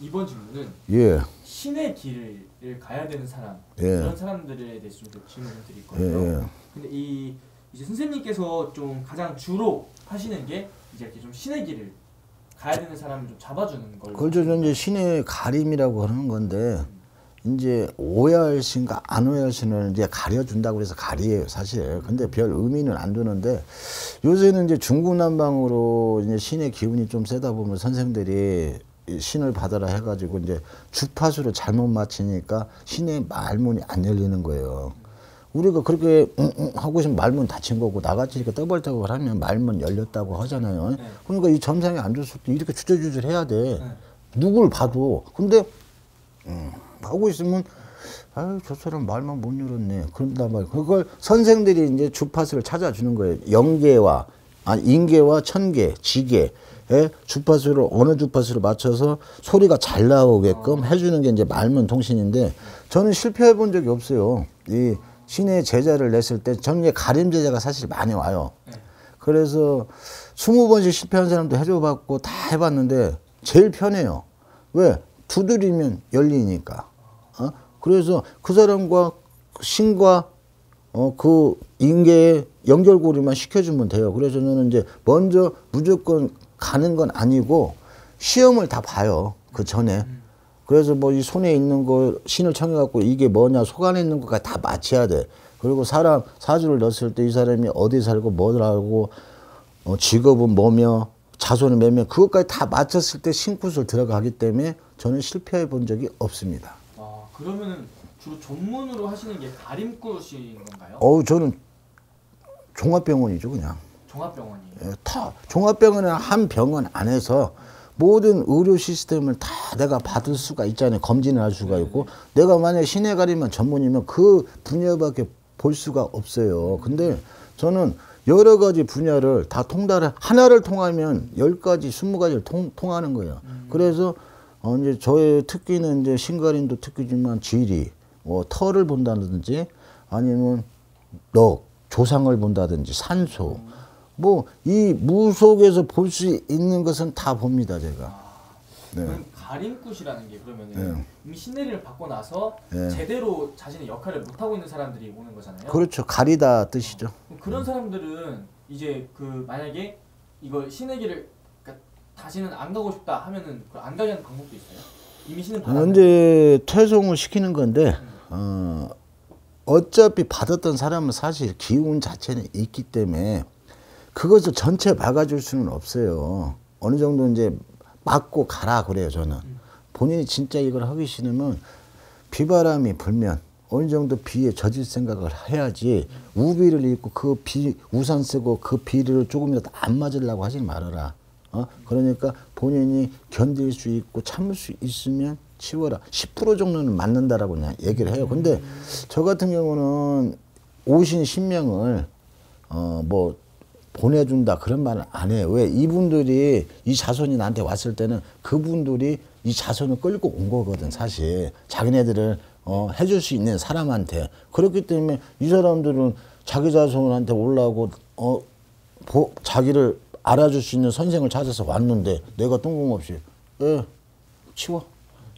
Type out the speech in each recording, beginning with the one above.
이번 질문은 예, 신의 길을 가야 되는 사람 예. 그런 사람들에 대해서 좀 질문을 드릴 거예요. 예, 예. 근데 이 이제 선생님께서 좀 가장 주로 하시는 게 이제 이렇게 좀 신의 길을 가야 되는 사람을 좀 잡아주는. 그걸 저 이제 신의 가림이라고 하는 건데 이제 오해할 신과 안 오해할 신을 이제 가려준다고 해서 가리예요 사실. 근데 별 의미는 안 두는데 요새는 이제 중국 난방으로 이제 신의 기운이 좀 세다 보면 선생들이 이 신을 받아라 해가지고 이제 주파수를 잘못 맞히니까 신의 말문이 안 열리는 거예요. 우리가 그렇게 응, 응 하고 있으면 말문 닫힌 거고 나같이 이렇게 떠벌떠벌 하면 말문 열렸다고 하잖아요. 네. 그러니까 이 점상이 안 좋을 때 이렇게 주저주저 해야 돼. 네. 누굴 봐도. 근데 음, 하고 있으면 아유 저 사람 말만 못 열었네. 그런단 말이에요. 그걸 선생들이 이제 주파수를 찾아주는 거예요. 영계와 아니 인계와 천계, 지계. 에 주파수를 어느 주파수를 맞춰서 소리가 잘 나오게끔 해주는 게 이제 말문 통신인데 저는 실패해 본 적이 없어요. 이 신의 제자를 냈을 때 전에 가림 제자가 사실 많이 와요. 네. 그래서 스무 번씩 실패한 사람도 해줘봤고 다 해봤는데 제일 편해요. 왜? 두드리면 열리니까. 어? 그래서 그 사람과 그 신과 어, 그 인계의 연결고리만 시켜주면 돼요. 그래서 저는 이제 먼저 무조건 가는 건 아니고 시험을 다 봐요. 그 전에. 그래서 뭐 이 손에 있는 거 신을 청해갖고 이게 뭐냐 속 안에 있는 것까지 다 맞춰야 돼. 그리고 사람 사주를 넣었을 때 이 사람이 어디 살고 뭘 하고 어, 직업은 뭐며 자손은 몇며 그것까지 다 맞췄을 때 신굿을 들어가기 때문에 저는 실패해 본 적이 없습니다. 아 그러면은 주로 전문으로 하시는 게 가림굿인 건가요? 어우 저는 종합병원이죠 그냥. 종합병원이에요. 예, 다 종합병원은 한 병원 안에서 모든 의료 시스템을 다 내가 받을 수가 있잖아요. 검진을 할 수가 있고 내가 만약 신의 가리면 전문이면 그 분야밖에 볼 수가 없어요. 근데 저는 여러 가지 분야를 다 통달을 하나를 통하면 열 가지, 스무 가지를 통, 통하는 거예요. 그래서 어 이제 저의 특기는 이제 신가림도 특기지만 지리, 뭐 털을 본다든지 아니면 럭, 조상을 본다든지 산소, 뭐 이 무속에서 볼 수 있는 것은 다 봅니다 제가. 네. 그럼 가림굿이라는 게 그러면은 네. 이미 신내리를 받고 나서 네. 제대로 자신의 역할을 못 하고 있는 사람들이 오는 거잖아요. 그렇죠 가리다 뜻이죠. 그럼 그런 사람들은 이제 그 만약에 신의 길을 그러니까 다시는 안 가고 싶다 하면은 그안 가게 하는 방법도 있어요. 이미 신은. 이제 퇴송을 시키는 건데 어, 어차피 받았던 사람은 사실 기운 자체는 있기 때문에 그것을 전체 막아줄 수는 없어요. 어느 정도 이제 막고 가라 그래요 저는. 본인이 진짜 이걸 하기 싫으면 비바람이 불면 어느 정도 비에 젖을 생각을 해야지 우비를 입고 그 비 우산 쓰고 그 비를 조금이라도 안 맞으려고 하지 말아라. 어? 그러니까 본인이 견딜 수 있고 참을 수 있으면 치워라. 10% 정도는 맞는다라고 그냥 얘기를 해요. 근데 저 같은 경우는 오신 신명을 어 뭐 보내준다 그런 말은 안 해요. 왜 이분들이 이 자손이 나한테 왔을 때는 그분들이 이 자손을 끌고 온 거거든 사실 자기네들을 어, 해줄 수 있는 사람한테 그렇기 때문에 이 사람들은 자기 자손한테 올라오고 어, 보, 자기를 알아줄 수 있는 선생을 찾아서 왔는데 내가 뜬금없이 예 치워.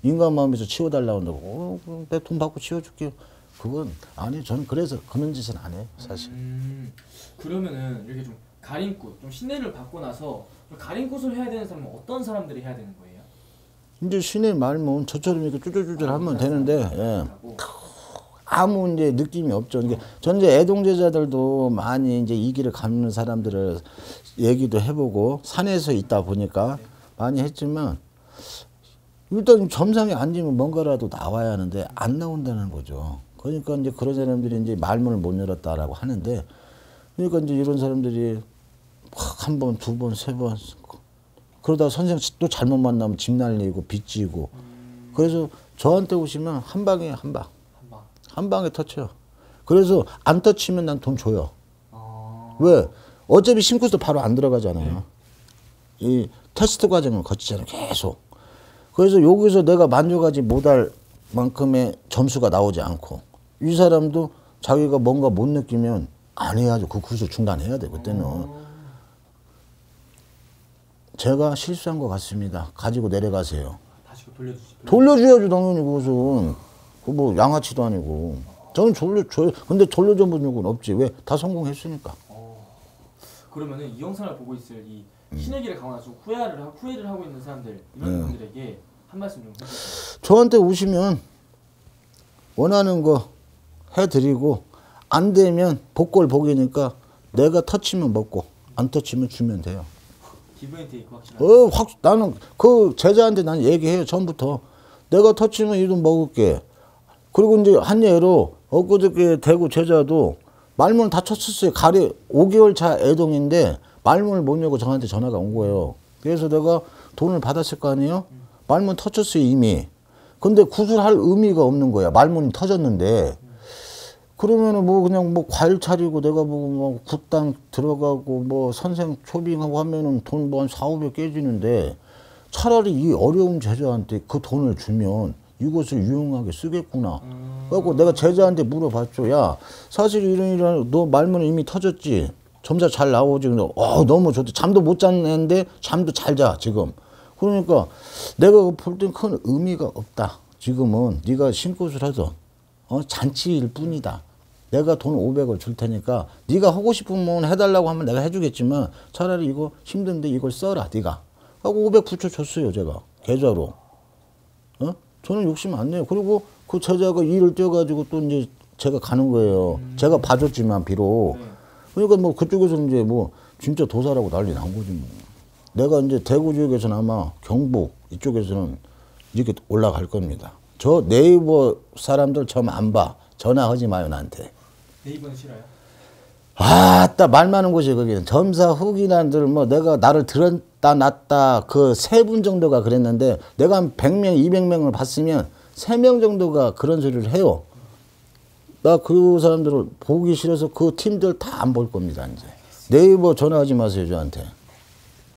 인간 마음에서 치워달라고 한다고. 어, 그럼 내돈 받고 치워줄게요. 그건 아니 저는 그래서 그런 짓은 안 해요 사실. 음, 그러면은 이렇게 좀 가림굿, 좀 신내를 받고 나서 가림굿을 해야 되는 사람은 어떤 사람들이 해야 되는 거예요? 이제 신의 말면 저처럼 이렇게 쭈쭈쭈쭈 하면 되는데 예. 아무 이제 느낌이 없죠. 이게 이제 애동제자들도 많이 이제 이 길을 가는 사람들을 얘기도 해보고 산에서 있다 보니까 많이 했지만 일단 점상에 앉으면 뭔가라도 나와야 하는데 안 나온다는 거죠. 그러니까 이제 그런 사람들이 이제 말문을 못 열었다라고 하는데 그러니까 이제 이런 사람들이 한 번, 두 번, 세 번 그러다 선생 또 잘못 만나면 집 날리고 빚지고 그래서 저한테 오시면 한 방에 한 방. 한방. 한 방에 터쳐요. 그래서 안 터치면 난 돈 줘요. 아, 왜? 어차피 심쿠스도 바로 안 들어가잖아요. 이 테스트 과정을 거치잖아요. 계속. 그래서 여기서 내가 만족하지 못할 만큼의 점수가 나오지 않고 이 사람도 자기가 뭔가 못 느끼면 안 해야죠. 그 kursu 중단해야 돼. 그때는. 제가 실수한 것 같습니다. 가지고 내려가세요. 다시 그 돌려주시. 돌려줘야죠 당연히 그것은 그 뭐 양아치도 아니고 저는 돌려줘요 근데 돌려줘 본 적은 없지 왜 다 성공했으니까 그러면은 이 영상을 보고 있을 이 음. 신의 길을 가고 나서 후회를 하- 후회를 하고 있는 사람들 이런 네. 분들에게 한 말씀 좀 해주세요. 저한테 오시면 원하는 거 해드리고 안 되면 복골 복이니까 내가 터치면 먹고 안 터치면 주면 돼요. 기브앤테이크 확실한. 어, 확 나는 그 제자한테 난 얘기해요 전부터 내가 터치면 이 돈 먹을게. 그리고 이제 한 예로 엊그저께 대구 제자도 말문 다 쳤었어요. 가리 5개월 차 애동인데 말문을 못 열고 저한테 전화가 온 거예요. 그래서 내가 돈을 받았을 거 아니에요? 말문 터쳤어요 이미. 근데 구술할 의미가 없는 거야. 말문이 터졌는데. 그러면은 뭐 그냥 뭐 과일 차리고 내가 뭐뭐 굿당 들어가고 뭐 선생 초빙하고 하면은 돈 뭐 한 4, 500 깨지는데 차라리 이 어려운 제자한테 그 돈을 주면 이것을 유용하게 쓰겠구나. 그래갖고 내가 제자한테 물어봤죠. 야, 사실 이런 이런 너 말문은 이미 터졌지. 점자 잘 나오지. 근데 어 너무 좋다. 잠도 못 잤는데 잠도 잘 자 지금. 그러니까 내가 볼 땐 큰 의미가 없다. 지금은 네가 신고를 해서 어, 잔치일 뿐이다. 내가 돈 500을 줄 테니까 네가 하고 싶으면 해달라고 하면 내가 해주겠지만 차라리 이거 힘든데 이걸 써라 네가 하고 500 붙여줬어요 제가 계좌로 어? 저는 욕심 안 내요. 그리고 그 제자가 일을 뛰어가지고 또 이제 제가 가는 거예요. 제가 봐줬지만 비록. 네. 그러니까 뭐 그쪽에서 이제 뭐 진짜 도사라고 난리 난 거지 뭐. 내가 이제 대구 지역에서는 아마 경북 이쪽에서는 이렇게 올라갈 겁니다. 저 네이버 사람들 점 안 봐. 전화하지 마요 나한테. 네이버는 싫어요. 아따 말 많은 곳이 거기는 점사 후기난들 뭐 내가 나를 들었다 놨다 그 세 분 정도가 그랬는데 내가 한 100명 200명을 봤으면 세 명 정도가 그런 소리를 해요. 나 그 사람들을 보기 싫어서 그 팀들 다 안 볼 겁니다 이제. 네이버 전화하지 마세요 저한테